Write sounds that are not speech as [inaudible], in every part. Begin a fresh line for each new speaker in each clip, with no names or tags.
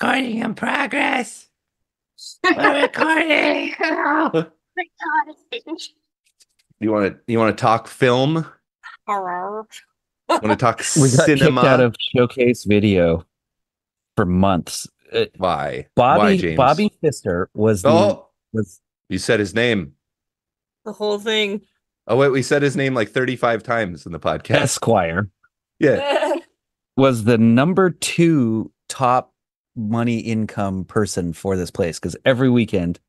recording in progress. [laughs] We're recording. [laughs]
Oh my god.
You want to you want to talk film?
Horror.
Want to talk [laughs]
We got
cinema?
kicked out of showcase video for months. Uh,
Why?
Bobby
Why, James?
Bobby Fister was the,
Oh,
was
you said his name.
The whole thing.
Oh wait, we said his name like 35 times in the podcast.
Esquire
Yeah.
was the number two top money income person for this place because every weekend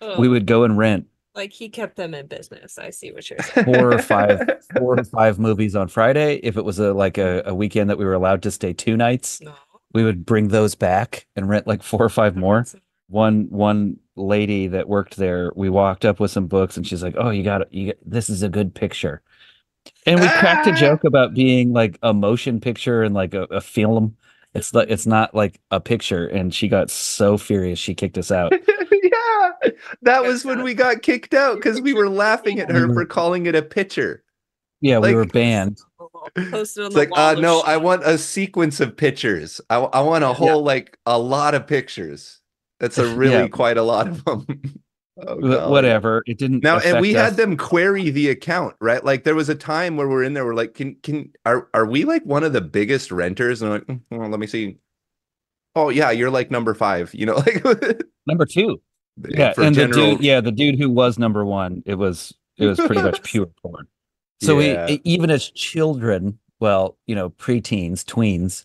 Oh,
we would go and rent
like he kept them in business. I see what you're saying.
four or five [laughs] four or five movies on Friday. If it was a like a, a weekend that we were allowed to stay two nights,
No.
we would bring those back and rent like four or five more. one one lady that worked there we walked up with some books and she's like oh you got it you got, this is a good picture and we cracked a
Ah!
joke about being like a motion picture and like a, a film it's like it's not like a picture and she got so furious she kicked us out [laughs]
yeah. That was when we got kicked out because we were laughing at her for calling it a picture.
yeah we were banned [laughs]
Posted on
It's
the
like,
wall
uh,
of
no, I want a sequence of pictures. I, I want a whole, like, a lot of pictures. That's a [laughs] really
Yeah.
quite a lot of them. Oh,
whatever it didn't
Now, and we
affect
had them query the account, right? Like there was a time where we're in there, we're like, can can are are we like one of the biggest renters? And like, "Mm, well, let me see. Oh yeah, you're like number five, you know, [laughs] like
number two yeah and
general-
the dude yeah the dude who was number one it was it was pretty much [laughs] pure porn so
Yeah.
we even as children well you know preteens tweens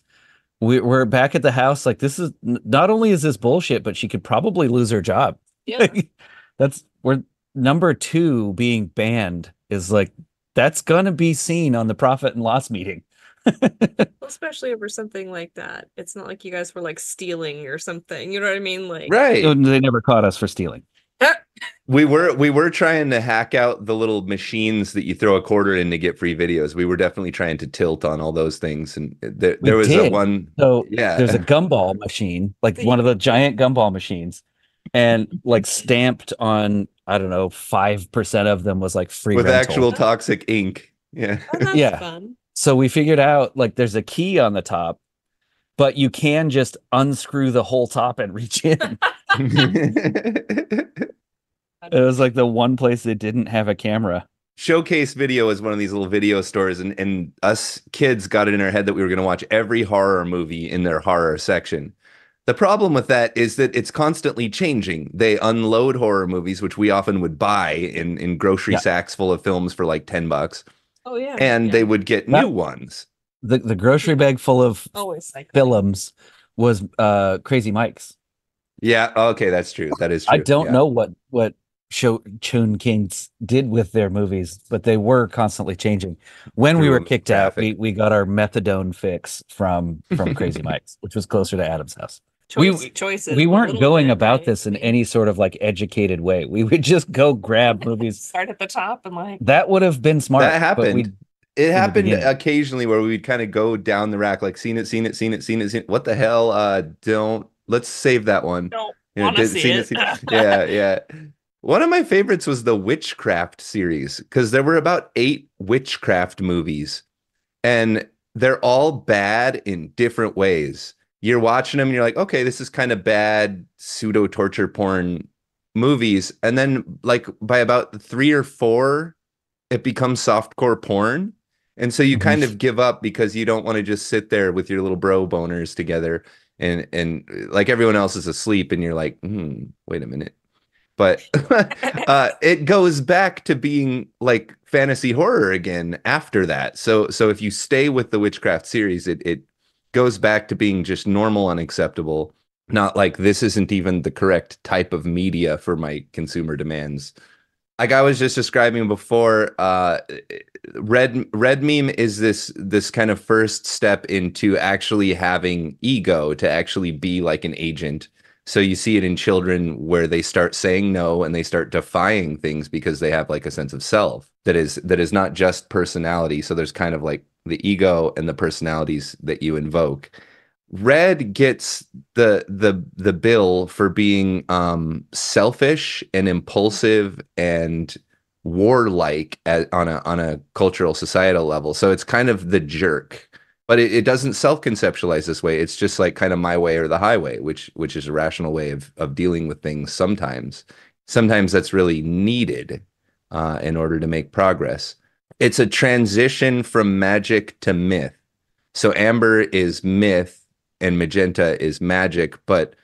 we, we're back at the house like this is not only is this bullshit but she could probably lose her job
Yeah. [laughs]
that's we're number two being banned is like that's gonna be seen on the profit and loss meeting [laughs]
Especially over something like that. It's not like you guys were like stealing or something. You know what I mean? Like
right.
Oh, they never caught us for stealing
We were we were trying to hack out the little machines that you throw a quarter in to get free videos. We were definitely trying to tilt on all those things, and there, there was a one.
so
Yeah,
there's a [laughs] gumball machine, like [laughs] one of the giant gumball machines, and like stamped on I don't know five percent of them was like free
with
rental.
actual toxic ink. Yeah.
oh, that's
Yeah.
fun.
So we figured out like there's a key on the top, but you can just unscrew the whole top and reach in. [laughs] it was like the one place that didn't have a camera.
Showcase Video is one of these little video stores, and, and us kids got it in our head that we were going to watch every horror movie in their horror section. The problem with that is that it's constantly changing. They unload horror movies, which we often would buy in, in grocery
Yeah.
sacks full of films for like 10 bucks,
Oh yeah.
and
yeah.
they would get
That-
new ones.
The the grocery bag full of
always like
films was uh Crazy Mike's.
Yeah, okay, that's true. That is true.
I don't
yeah.
know what what show Chun Kings did with their movies, but they were constantly changing. When we were kicked out, we, we got our methadone fix from from Crazy [laughs] Mike's, which was closer to Adam's house. We-
choices.
we weren't going
bit,
about
right?
this in any sort of like educated way. We would just go grab [laughs] movies.
start at the top and like
That would have been smart.
That
but
happened. It happened occasionally where we'd kind of go down the rack, like seen it, seen it, seen it, seen it, seen it. What the hell? Uh, don't let's save that one.
don't
You know, did-
see
seen
it.
seen [laughs] yeah, yeah. One of my favorites was the Witchcraft series because there were about eight witchcraft movies, and they're all bad in different ways. You're watching them, and you're like, okay, this is kind of bad pseudo torture porn movies, and then like by about three or four, it becomes softcore porn. And so you
Mhm.
kind of give up because you don't want to just sit there with your little bro boners together and and like everyone else is asleep and you're like hmm, wait a minute but [laughs] uh it goes back to being like fantasy horror again after that so so if you stay with the witchcraft series it it goes back to being just normal unacceptable not like this isn't even the correct type of media for my consumer demands. Like i was just describing before uh red red meme is this this kind of first step into actually having ego to actually be like an agent. So you see it in children where they start saying no and they start defying things because they have like a sense of self that is that is not just personality. So there's kind of like the ego and the personalities that you invoke. Red gets the the the bill for being um selfish and impulsive and warlike at, on a on a cultural societal level. So it's kind of the jerk but it, it doesn't self-conceptualize this way. It's just like kind of my way or the highway which which is a rational way of of dealing with things sometimes. Sometimes that's really needed uh, in order to make progress it's a transition from magic to myth so amber is myth and magenta is magic but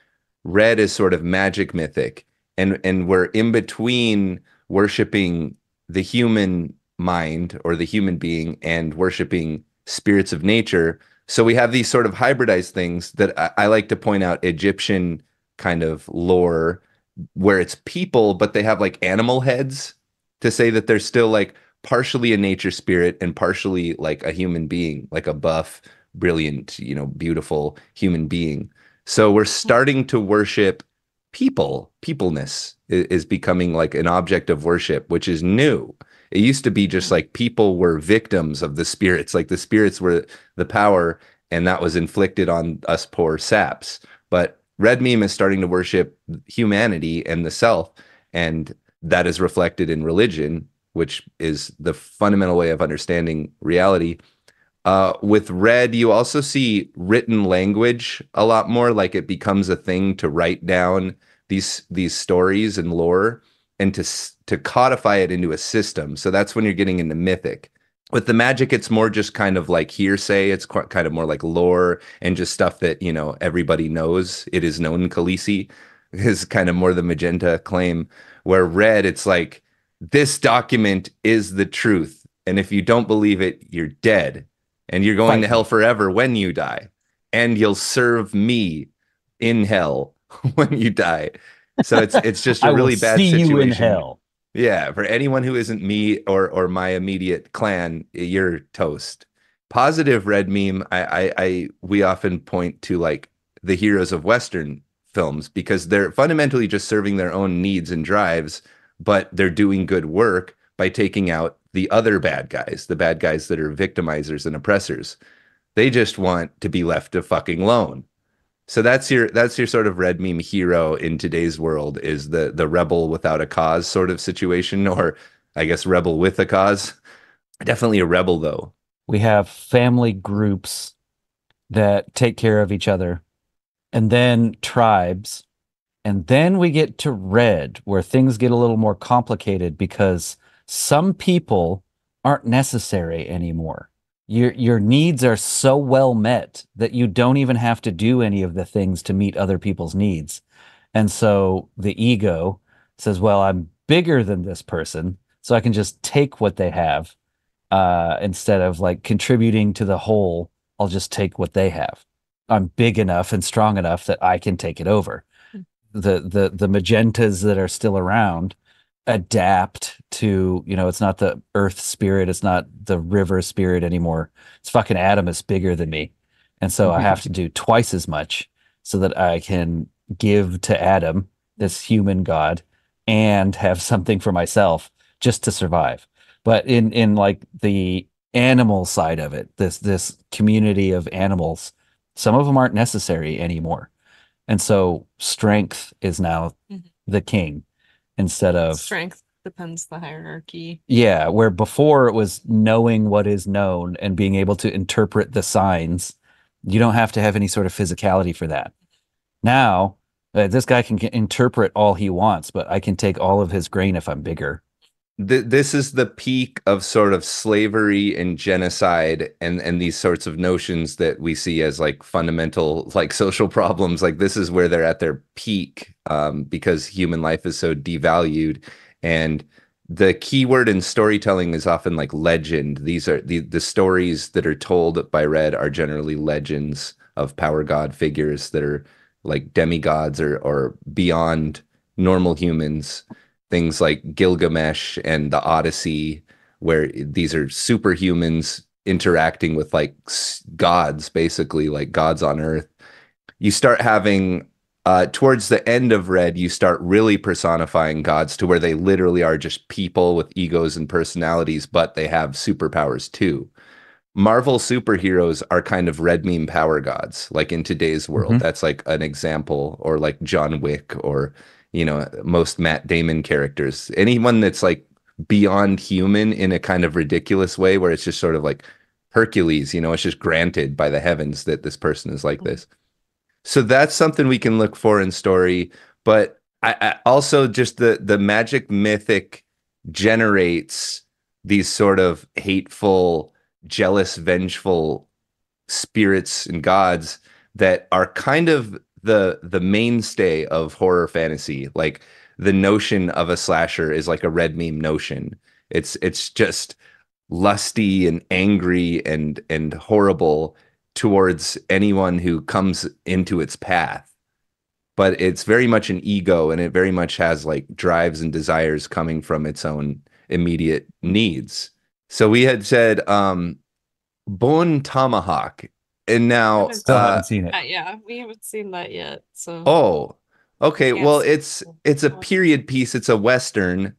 red is sort of magic mythic and and we're in between worshiping the human mind or the human being and worshiping spirits of nature. So we have these sort of hybridized things that I, I like to point out Egyptian kind of lore where it's people, but they have like animal heads to say that they're still like partially a nature spirit and partially like a human being, like a buff, brilliant, you know, beautiful human being. So we're hmm. starting to worship people. Peopleness is, is becoming like an object of worship, which is new. It used to be just like people were victims of the spirits, like the spirits were the power, and that was inflicted on us poor saps. But Red Meme is starting to worship humanity and the self, and that is reflected in religion, which is the fundamental way of understanding reality. Uh, with Red, you also see written language a lot more, like it becomes a thing to write down these these stories and lore and to to codify it into a system. So that's when you're getting into mythic. With the magic, it's more just kind of like hearsay. It's quite, kind of more like lore and just stuff that you know everybody knows. It is known. Khaleesi [laughs] is kind of more the magenta claim. Where red, it's like this document is the truth, and if you don't believe it, you're dead, and you're going to hell forever when you die, and you'll serve me in hell [laughs] when you die. So it's [laughs] it's just a really bad
see
situation.
you in hell.
Yeah, for anyone who isn't me or or my immediate clan, you're toast. Positive red meme. I I, I we often point to like the heroes of Western films because they're fundamentally just serving their own needs and drives, but they're doing good work by taking out the other bad guys, the bad guys that are victimizers and oppressors. They just want to be left to fucking alone. So that's your that's your sort of red meme hero in today's world is the the rebel without a cause sort of situation, or I guess rebel with a cause. Definitely a rebel though.
We have family groups that take care of each other, and then tribes. And then we get to red, where things get a little more complicated because some people aren't necessary anymore. Your your needs are so well met that you don't even have to do any of the things to meet other people's needs. And so the ego says, "Well, I'm bigger than this person, so I can just take what they have uh, instead of like contributing to the whole. I'll just take what they have. I'm big enough and strong enough that I can take it over." The the the magentas that are still around adapt to you know it's not the earth spirit it's not the river spirit anymore. It's fucking adam is bigger than me. And so i have to do twice as much so that i can give to adam this human god and have something for myself just to survive. But in in like the animal side of it this this community of animals some of them aren't necessary anymore and so strength is now
Mhm.
the king instead of
Strength depends the hierarchy.
yeah, where before it was knowing what is known and being able to interpret the signs. You don't have to have any sort of physicality for that. Now, uh, this guy can, can interpret all he wants, but I can take all of his grain if I'm bigger.
Th- this is the peak of sort of slavery and genocide and and these sorts of notions that we see as like fundamental like social problems. Like this is where they're at their peak um, because human life is so devalued. And the key word in storytelling is often like legend. These are the the stories that are told by red are generally legends of power god figures that are like demigods or or beyond normal humans things like Gilgamesh and the Odyssey, where these are superhumans interacting with like gods, basically, like gods on earth. You start having, uh, towards the end of Red, you start really personifying gods to where they literally are just people with egos and personalities, but they have superpowers too. Marvel superheroes are kind of red meme power gods, like in today's world.
Mhm.
That's like an example, or like John Wick, or you know, most Matt Damon characters. Anyone that's like beyond human in a kind of ridiculous way, where it's just sort of like Hercules, you know, it's just granted by the heavens that this person is like this. So that's something we can look for in story, but I, I also just the the magic mythic generates these sort of hateful, jealous, vengeful spirits and gods that are kind of the the mainstay of horror fantasy. Like the notion of a slasher is like a red meme notion. It's it's just lusty and angry and and horrible towards anyone who comes into its path but it's very much an ego and it very much has like drives and desires coming from its own immediate needs so we had said um bone tomahawk and now
Haven't
Still
uh,
haven't seen it.
Uh, yeah, we haven't seen that yet. So
Oh, okay.
Can't
Well, it's
it.
it's a period piece. It's a western,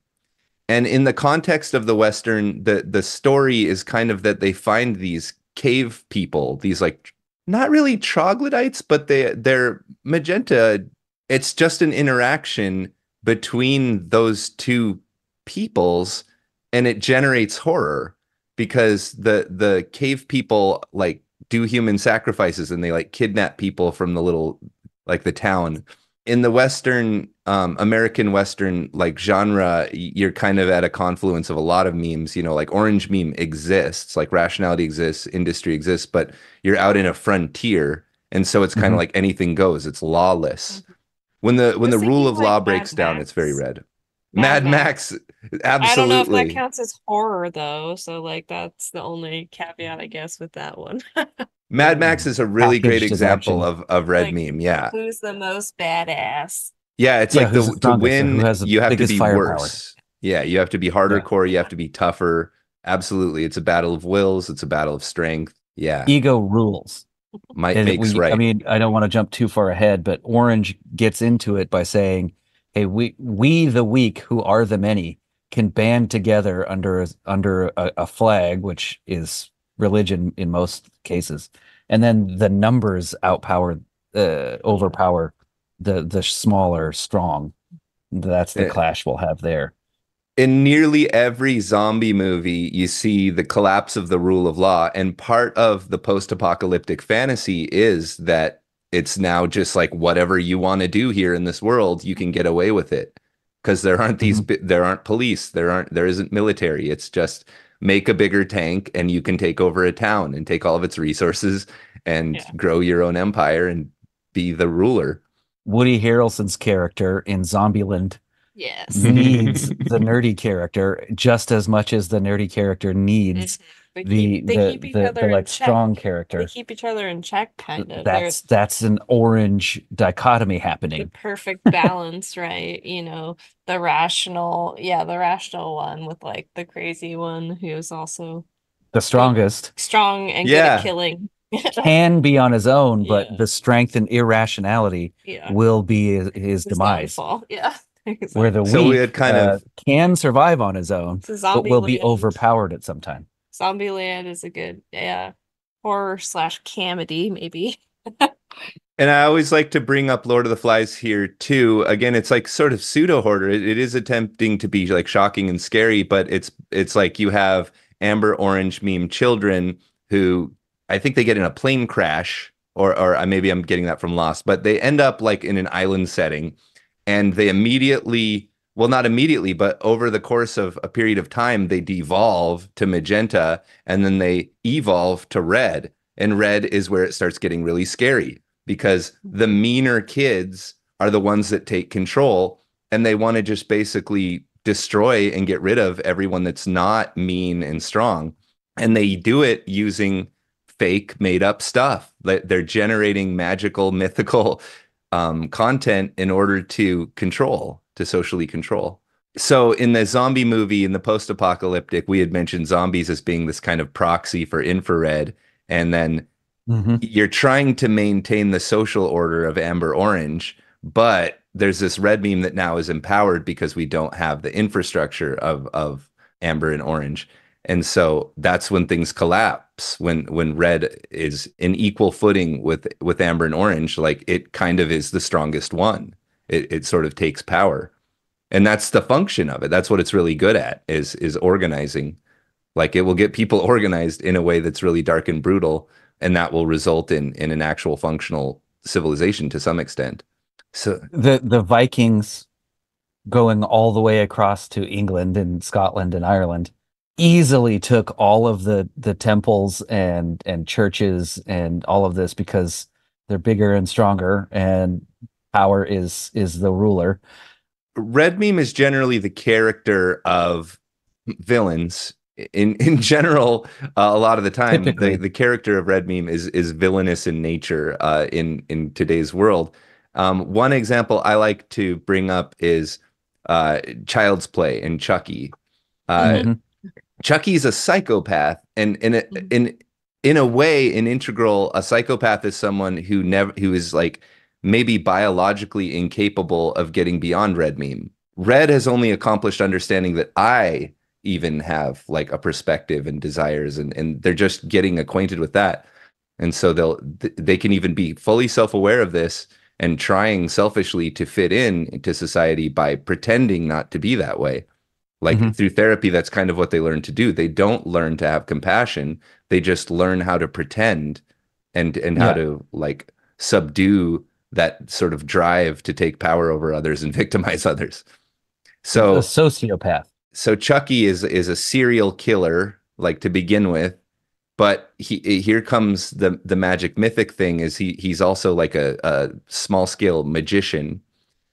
and in the context of the western, the the story is kind of that they find these cave people, these like not really troglodytes, but they they're magenta. It's just an interaction between those two peoples, and it generates horror because the the cave people like do human sacrifices and they like kidnap people from the little like the town. In the western um american western like genre you're kind of at a confluence of a lot of memes you know like orange meme exists like rationality exists industry exists but you're out in a frontier and so it's kind of
Mhm.
like anything goes it's lawless. When the when the rule of
like,
law
Mad
breaks down it's very red
Mad
mad, max, absolutely
I don't know if that counts as horror though. So like that's the only caveat I guess with that one. [laughs]
mad max is a really great example of of red
Like,
meme yeah
Who's the most badass?
Yeah, it's
Yeah,
like the,
the
to win,
who has the
you have to be
firepower?
worse. Yeah, you have to be harder
Yeah.
core. You have to be tougher. Absolutely, it's a battle of wills. It's a battle of strength. Yeah,
Ego rules.
might makes
we-
right.
I mean, I don't want to jump too far ahead, but Orange gets into it by saying, "Hey, we we the weak who are the many can band together under a, under a, a flag, which is religion in most cases, and then the numbers outpower, uh, overpower the the smaller strong. That's the
Yeah.
clash we'll have there.
in nearly every zombie movie, you see the collapse of the rule of law, and part of the post-apocalyptic fantasy is that it's now just like whatever you want to do here in this world, you can get away with it because there aren't these, mm-hmm. bi- there aren't police, there aren't, there isn't military. It's just make a bigger tank and you can take over a town and take all of its resources and
Yeah.
grow your own empire and be the ruler.
Woody Harrelson's character in Zombieland
Yes.
needs [laughs] the nerdy character just as much as the nerdy character needs mm-hmm.
They
the
keep, they
the,
keep each
the,
other
the
in
like
check.
strong
They keep each other in check, kind of. They're
That's that's an orange dichotomy
the
happening.
perfect balance, right? You know, the rational, yeah, the rational one with like the crazy one who's also
The strongest
strong and good at killing. [laughs]
can be on his own, but
Yeah.
the strength and irrationality
yeah.
will be his, his
His
demise.
downfall, [laughs] Yeah.
Where the
So
weak
we had kind
uh,
of-
can survive on his own,
So
but will be overpowered at some time.
Zombieland is a good, yeah, horror slash comedy, maybe. [laughs]
And I always like to bring up Lord of the Flies here too. Again, it's like sort of pseudo horror. It, it is attempting to be like shocking and scary, but it's it's like you have Amber Orange meme children who I think they get in a plane crash, or or uh, maybe I'm getting that from Lost, but they end up like in an island setting, and they immediately, well, not immediately, but over the course of a period of time, they devolve to magenta, and then they evolve to red, and red is where it starts getting really scary because the meaner kids are the ones that take control and they want to just basically destroy and get rid of everyone that's not mean and strong. And they do it using fake made up stuff they're generating magical [laughs] mythical um, content in order to control to socially control. So in the zombie movie in the post-apocalyptic we had mentioned zombies as being this kind of proxy for infrared. And then
Mhm.
you're trying to maintain the social order of amber orange but there's this red meme that now is empowered because we don't have the infrastructure of of amber and orange. And so that's when things collapse when when red is in equal footing with with amber and orange like it kind of is the strongest one it, it sort of takes power. And that's the function of it. That's what it's really good at is is organizing. Like it will get people [laughs] organized in a way that's really dark and brutal, and that will result in in an actual functional civilization to some extent. So
the the Vikings going all the way across to England and Scotland and Ireland easily took all of the the temples and and churches and all of this because they're bigger and stronger and power is is the ruler
red meme is generally the character of villains in in general uh, a lot of the time the,
Typically.
the character of red meme is is villainous in nature uh, in in today's world um, one example i like to bring up is uh, child's play and chucky uh,
Mhm.
Chucky's a psychopath, and in a,
Mhm.
in in a way, in integral, a psychopath is someone who never who is like maybe biologically incapable of getting beyond red meme. Red has only accomplished understanding that I even have like a perspective and desires, and and they're just getting acquainted with that, and so they'll they can even be fully self aware of this and trying selfishly to fit in into society by pretending not to be that way. Like
Mhm.
through therapy that's kind of what they learn to do. They don't learn to have compassion. They just learn how to pretend and and how to like subdue that sort of drive to take power over others and [laughs] victimize others
a
so
sociopath
so Chucky is is a serial killer, like to begin with, but he here comes the the magic mythic thing is he he's also like a, a small scale magician.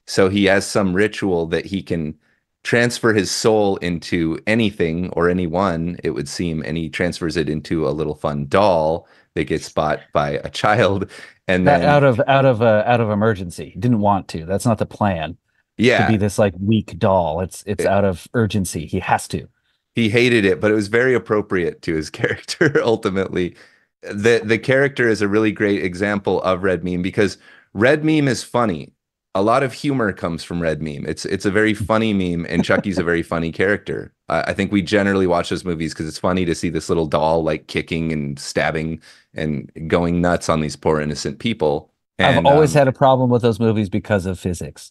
So he has some ritual that he can transfer his soul into anything or anyone, it would seem, and he transfers it into a little fun doll that gets bought by a child. And then
out of out of uh, out of emergency didn't want to that's not the plan
yeah,
to be this like weak doll it's it's
It-
out of urgency he has to
he hated it, but it was very appropriate to his [laughs] character ultimately. The the character is a really great example of Red Meme because Red Meme is funny. A lot of humor comes from Red Meme. It's it's a very [laughs] funny meme, and Chucky's a very funny character. I I think we generally watch those movies because it's funny to see this little doll like kicking and stabbing and going nuts on these poor innocent people.
i've always
um,
had a problem with those movies because of physics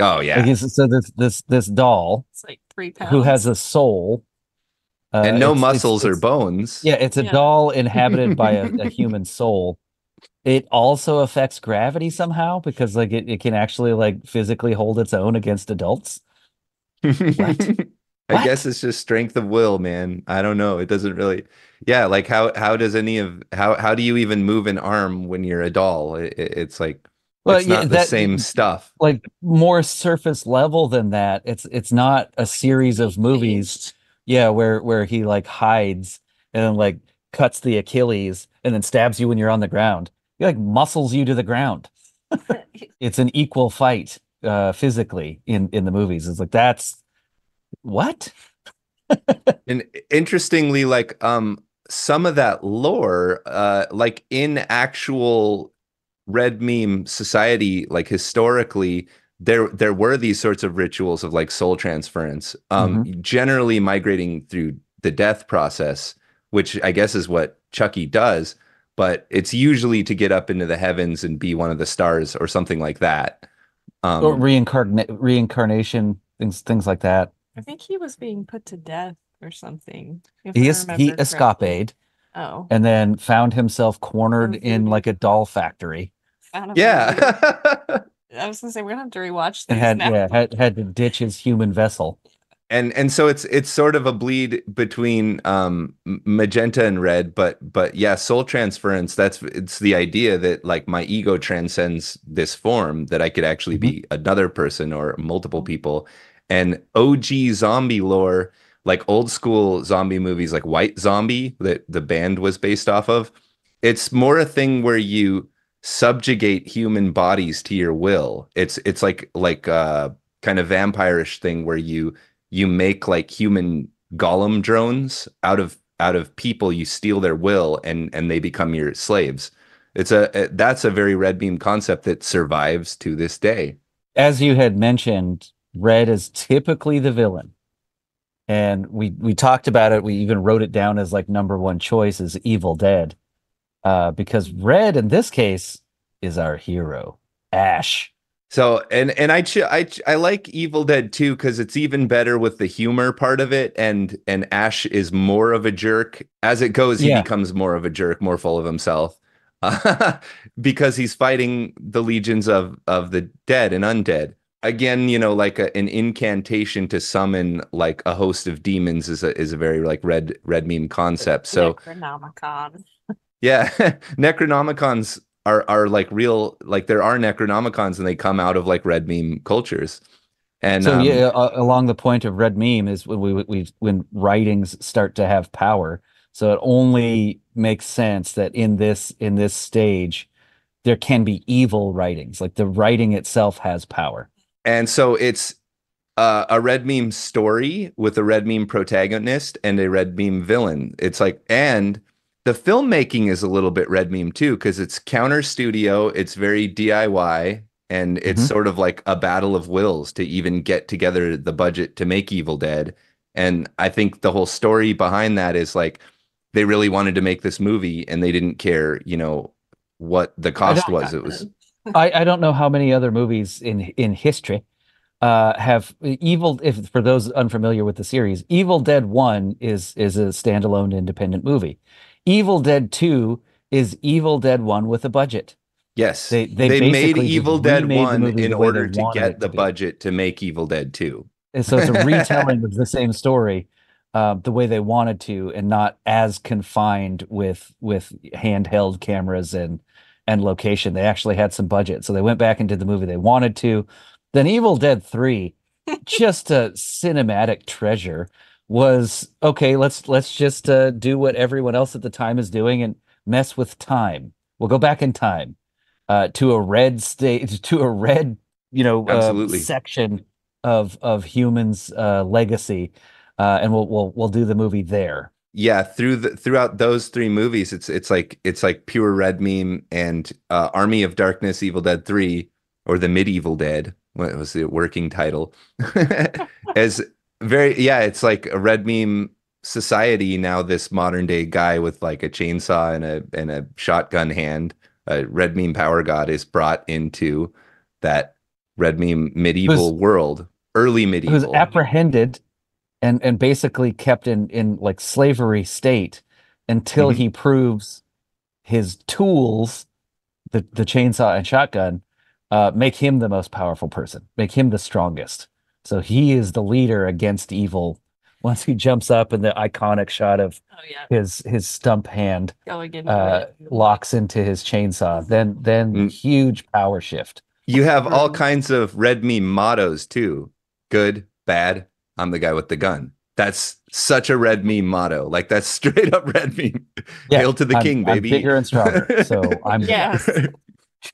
oh yeah,
Like, so this this this doll
It's like three pounds.
who has a soul uh,
and no
it's- it's-
muscles or bones.
Yeah, it's a
Yeah.
doll inhabited by a, a [laughs] human soul. It also affects gravity somehow because like it, it can actually like physically hold its own against adults. [laughs]
I guess it's just strength of will, man. I don't know. It doesn't really. Yeah, like how how does any of how how do you even move an arm when you're a doll? It, it- it's like
Well,
it's
yeah,
not the
that-
same stuff.
Like more surface level than that. It's it's not a series of movies. Yeah, where where he like hides and then like cuts the Achilles and then stabs you when you're on the ground. He like muscles you to the ground. [laughs] It's an equal fight uh physically in in the movies. It's like that's what?
And interestingly, like um some of that lore, uh like in actual red meme society, like historically, there there were these sorts of rituals of like soul transference, um, generally migrating through the death process, which I guess is what Chucky does, but it's usually to get up into the heavens and be one of the stars or something like that. Um,
or reincarnate reincarnation things things like that.
I think he was being put to death or something. if
He
I
is he
remember correctly.
escapade
Oh,
and then found himself cornered
Oh,
in like a doll factory
found a voodoo.
yeah. [laughs]
I was gonna say we're gonna have to rewatch
and
these
had
now.
yeah had had to ditch his human vessel.
and and so it's it's sort of a bleed between um m- magenta and red but but yeah soul transference that's it's the idea that like my ego transcends this form that i could actually mm-hmm. be another person or multiple mm-hmm. people and og zombie lore like old school zombie movies like white zombie that the band was based off of it's more a thing where you subjugate human bodies to your will. It's it's like like uh kind of vampirish thing where you you make like human golem drones out of out of people. You steal their will and and they become your slaves. It's a, a that's a very red meme concept that survives to this day.
As you had mentioned, Red is typically the villain. And we we talked about it. We even wrote it down as like number one choice is Evil Dead. Uh, because Red in this case is our hero, Ash.
So and and I ch- I ch- I like Evil Dead too because it's even better with the humor part of it, and and Ash is more of a jerk as it goes. He
Yeah.
becomes more of a jerk, more full of himself, uh, [laughs] because he's fighting the legions of of the dead and undead. Again, you know, like a, an incantation to summon like a host of demons is a is a very like red red meme concept. So
Necronomicon.
yeah, [laughs] Necronomicons are are like real like there are Necronomicons and they come out of like red meme cultures. And
so
um,
yeah, uh, along the point of red meme is when we we when writings start to have power. So it only makes sense that in this in this stage, there can be evil writings. Like the writing itself has power.
And so it's uh, a red meme story with a red meme protagonist and a red meme villain. It's like and the filmmaking is a little bit red meme too because it's counter studio, it's very DIY and it's
Mhm.
sort of like a battle of wills to even get together the budget to make Evil Dead. And I think the whole story behind that is like they really wanted to make this movie and they didn't care, you know, what the cost was. It was
I, I don't know how many other movies in in history uh have evil if for those unfamiliar with the series evil dead 1 is is a standalone independent movie evil dead 2 is evil dead 1 with a budget
yes.
They- they
made Evil Dead 1 in order to get the
to
budget to make Evil Dead 2.
And so it's a retelling [laughs] of the same story uh, the way they wanted to and not as confined with with handheld cameras and and location. They actually had some budget. So they went back and did the movie they wanted to. Then evil dead 3 just a cinematic treasure was okay let's let's just uh, do what everyone else at the time is doing and mess with time. We'll go back in time uh, to a red state [laughs] to a red you know uh, section of of humans uh, legacy uh, and we'll we'll we'll do the movie there
Yeah, through the throughout those three movies, it's it's like it's like pure red meme and uh, Army of Darkness, Evil Dead 3, or the Medieval Dead. What was the working title? [laughs] As very yeah, it's like a red meme society now. This modern day guy with like a chainsaw and a and a shotgun hand, a red meme power god is brought into that red meme medieval world, early medieval.
apprehended and and basically kept in in like slavery state until
Mhm.
he proves his tools the the chainsaw and shotgun uh make him the most powerful person make him the strongest so he is the leader against evil once he jumps up and the iconic shot of
Oh yeah,
his his stump hand
going into
uh
it.
locks into his chainsaw then then
Mm.
huge power shift
You have all kinds of red meme mottos too. Good, bad, I'm the guy with the gun. That's such a red meme motto. Like that's [laughs] straight up red meme.
Yeah,
Hail to the
I'm-
king,
I'm
baby.
bigger and stronger so [laughs] i'm
Yes.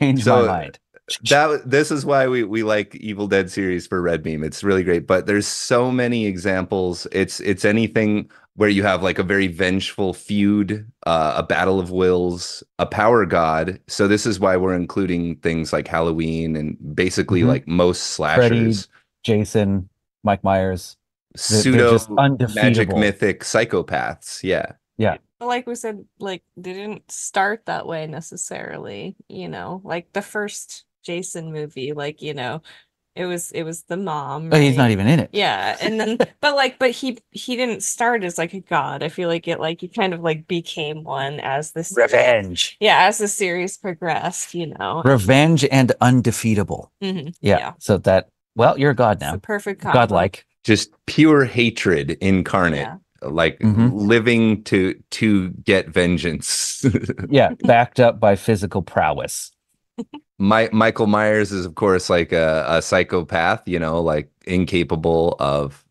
change
So,
my mind
that this is why we we like Evil Dead series for red meme. It's really great, but there's so many examples. It's it's anything where you have like a very vengeful feud, uh, a battle of wills, a power god. So this is why we're including things like Halloween and basically
Mhm.
like most
Freddy,
slashers.
Jason, Mike Myers. they're
pseudo
just
magic mythic psychopaths. Yeah. Yeah.
But like we said, like they didn't start that way necessarily, you know, like the first Jason movie, like, you know, it was it was the mom.
Oh, he's not even in it.
Yeah, and then [laughs] but like but he he didn't start as like a god. I feel like it like he kind of like became one as this
Revenge.
Yeah, as the series progressed, you know.
Revenge and undefeatable.
Mhm,
Yeah.
Yeah.
So that well, you're a god
It's the
now.
perfect combo.
Godlike.
Just pure hatred incarnate.
Yeah.
Like
Mhm.
living to to get vengeance. [laughs]
Yeah. Backed up by physical prowess. [laughs]
My, Michael Myers is, of course, like a, a psychopath, you know, like incapable of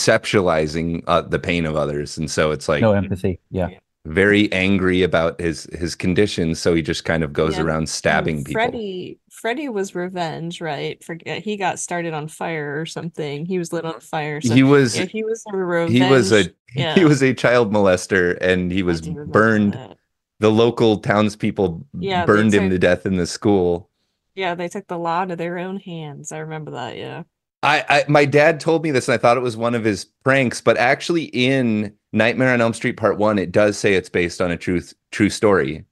conceptualizing uh, the pain of others. And so it's like
no empathy. Yeah.
Very angry about his his condition. So he just kind of goes
Yeah,
around
And
stabbing people.
Freddy Freddy was revenge, right? Forget he got started on fire or something. He was lit on fire. So
he was
yeah, he was a revenge.
he was a
yeah.
he was a child molester and he was burned
that.
the local townspeople burned him to death in the school
Yeah, they took the law to their own hands. I remember that. Yeah.
I, I my dad told me this and i thought it was one of his pranks but actually in nightmare on elm street part one it does say it's based on a truth true story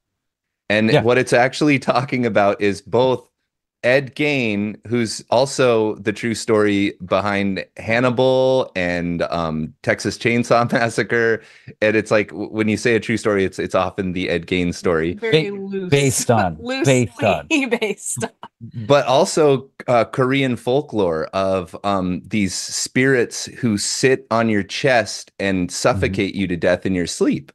and
Yeah.
what it's actually [laughs] talking about is both Ed Gein, who's also the true story behind Hannibal and um, Texas Chainsaw [laughs] Massacre. And it's like when you say a true story, it's it's often the Ed Gein story,
Very
Ba-
loose.
based on-
loosely
based on. [laughs] [laughs]
based on.
but also uh, Korean folklore of um, these spirits who sit on your chest and suffocate you to death in your sleep,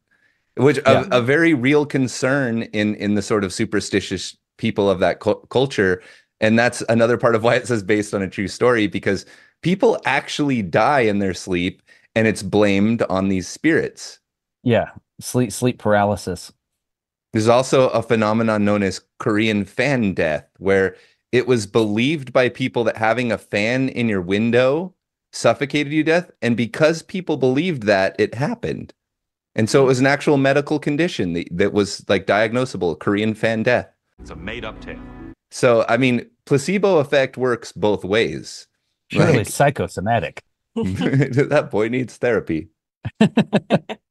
which
Yeah.
a, a very real concern in in the sort of superstitious people of that cul- culture. And that's another part of why it says based on a true story because people actually die in their sleep and it's blamed on these spirits.
Yeah, sleep sleep paralysis.
There's also a phenomenon known as Korean fan death, where it was believed by people that having a fan in your window suffocated you to death. And because people believed that, it happened. And so it was an actual medical condition that, that was like diagnosable Korean fan death.
It's a made up tale.
So, I mean, placebo effect works both ways.
Purely
Like-
psychosomatic. [laughs]
that boy needs therapy. [laughs]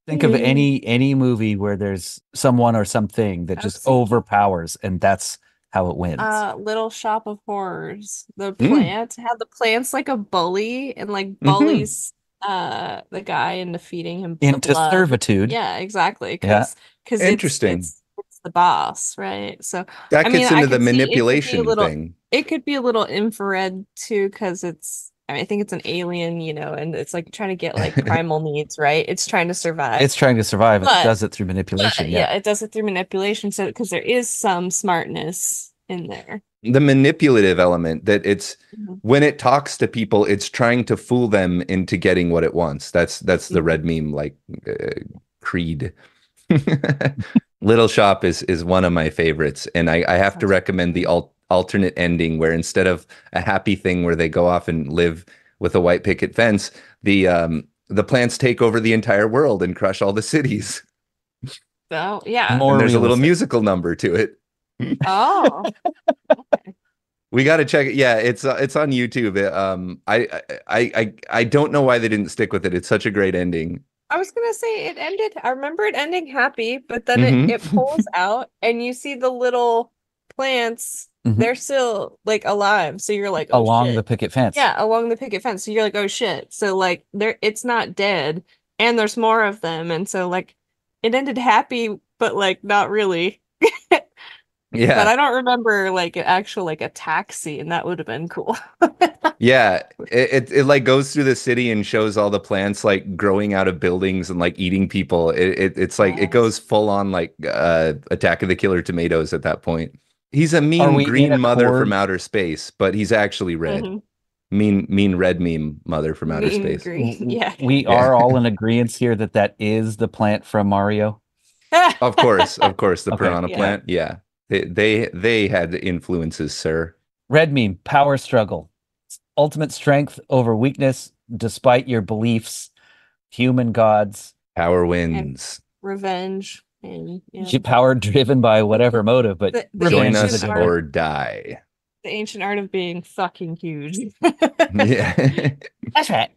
Think of any any movie where there's someone or something that just
Absolutely.
overpowers, and that's how it wins.
Uh, Little Shop of Horrors. The
Mm.
plant had the plant's like a bully and like
Mhm.
bullies uh the guy into feeding him
Into
blood.
servitude.
Yeah, exactly.
Yeah.
Because because
Interesting.
It's, it's the boss, right? So
That
I
gets
mean, I
into the
could see it could be a
manipulation
little-
thing.
it could be a little infrared too, because it's I, mean, I think it's an alien, you know, and it's like trying to get like [laughs] primal needs, right? It's trying to survive.
It's trying to survive.
But-
it does it through
But,
manipulation.
yeah.
yeah.
it does it through manipulation. So because there is some smartness in there.
the manipulative element that it's
Mhm.
when it talks to people it's trying to fool them into getting what it wants that's that's the
Mhm.
red meme like uh, creed [laughs] little shop is is one of my favorites and i i have to recommend the al- alternate ending where instead of a happy thing where they go off and live with a white picket fence the um the plants take over the entire world and crush all the cities [laughs]
So yeah.
More
and there's a little musical number to it
Oh. [laughs]
We got to check it. Yeah, it's uh, it's on YouTube. It, um, I, I I I don't know why they didn't stick with it. It's such a great ending.
I was gonna say it ended. I remember it ending happy, but then
Mhm.
it, it pulls [laughs] out and you see the little plants.
Mhm.
They're still like alive. So you're like, oh,
Along
shit.
the picket fence.
yeah, along the picket fence. So you're like, oh shit. So like there it's not dead and there's more of them. And so like it ended happy, but like not really.
Yeah,
But I don't remember like an actual like a taxi, scene. That would have been cool. [laughs]
yeah. It, it it like goes through the city and shows all the plants like growing out of buildings and like eating people. It, it it's like
Yeah.
it goes full on like uh Attack of the Killer Tomatoes at that point. He's a mean
we in
green mother
accord?
from outer space, but he's actually red.
Mhm.
Mean mean red meme mother from outer
Mean
space.
green. [laughs] Yeah.
We are all in agreement here that that is the plant from Mario. [laughs]
Of course, of course, the
Okay.
piranha
Yeah.
plant. Yeah, they they they had influences, sir.
Red meme, power struggle. Ultimate strength over weakness, despite your beliefs. Human gods.
Power wins.
Revenge and you know,
Power driven by whatever motive, but
the, the
Join
Revenge
ancient
is
us
art,
or die.
the ancient art of being fucking huge. [laughs]
Yeah. [laughs]
that's right.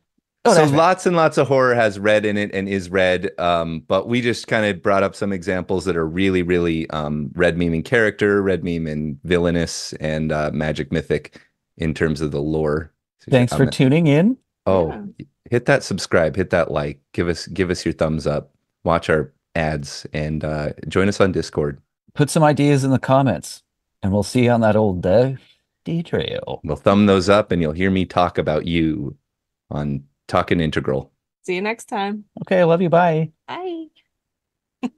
Oh,
so lots and lots of horror has red in it and is red. Um, but we just kind of brought up some examples that are really, really um, red meme in character, red meme in villainous, and uh, magic mythic in terms of the lore. So
Thanks for tuning in.
Oh, hit that subscribe, hit that like, give us give us your thumbs up, watch our ads, and uh, join us on Discord.
Put some ideas in the comments, and we'll see you on that old uh, D trail.
We'll thumb those up, and you'll hear me talk about you on Talking Integral.
See you next time.
Okay, I love you. Bye.
Bye. [laughs]